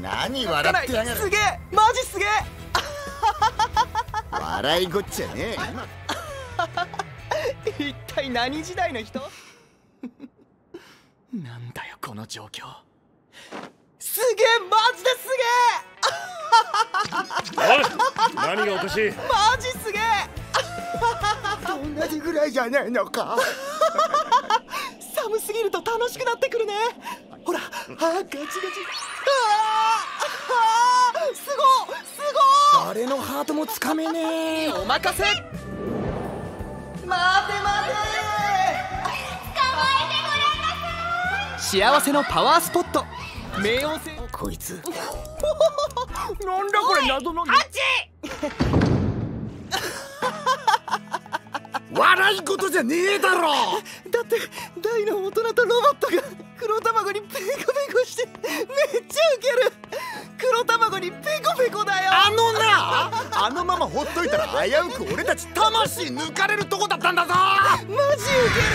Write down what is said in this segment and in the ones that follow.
何笑ってやがる。すげえマジすげえ。笑いごっちゃねえ一体何時代の人？なんだよこの状況。すげえマジですげえ。何がおかしい？マジすげえ。同じぐらいじゃねえのか。寒すぎると楽しくなってくるねあガチガチ。ああすごすご誰のハートもつかめねえ。お任せ。待て待て。捕まえてごらんなさい幸せ。のパワースポット冥王星こいつ。なんだこれ謎のあっち笑い事じゃねえだろ。だって大の大人とロボットが黒卵にペコペコしてめっちゃウケる。黒卵にペコペコだよ。あのなあのままほっといたら危うく俺たち魂抜かれるとこだったんだぞ。マジウケる。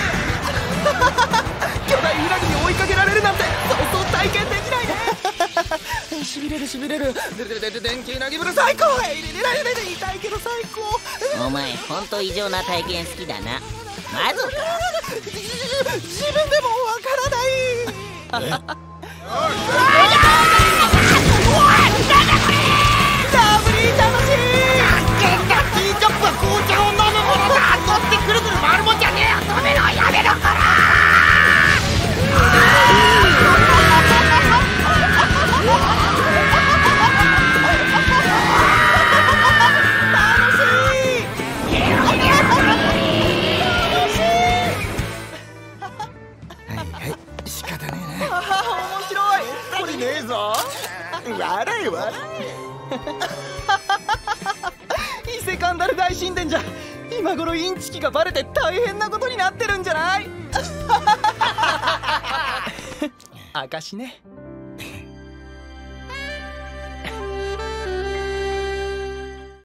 巨大ウナギに追いかけられるなんてそうそう体験できないね。しびれるしびれる。でででで電気うなぎ風呂最高痛いけど最高お前ほんと異常な体験好きだなまず自分でも Yeah. 方ねえな面白い。これねえぞ。笑え笑え。伊勢カンダル大神殿じゃ今頃インチキがバレて大変なことになってるんじゃない？証ね